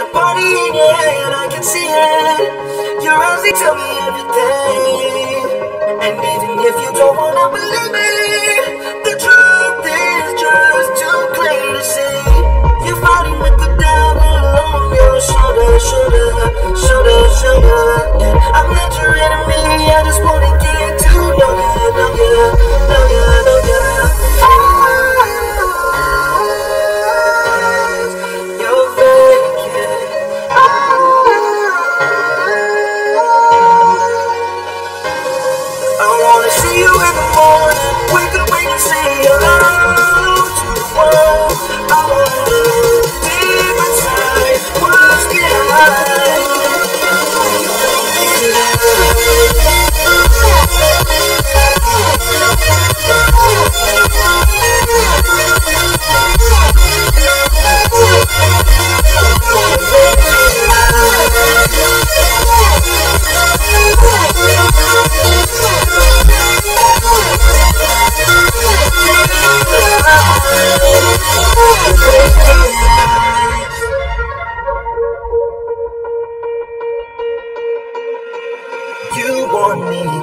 There's a party in your hair and I can see it. Your eyes, they tell me everything. And even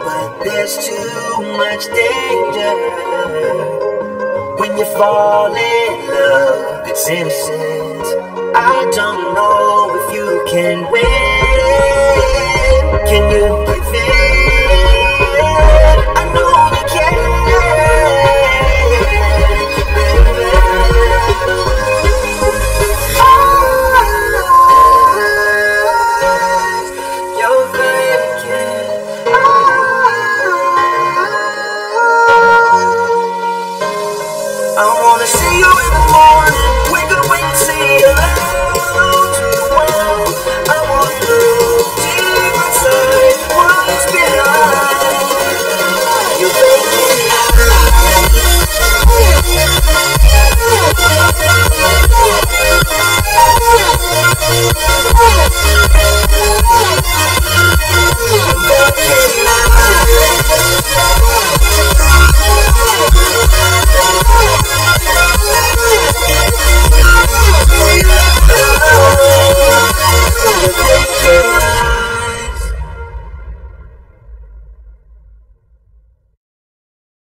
But there's too much danger when you fall in love. It's innocent. I don't know if you can win. Can you?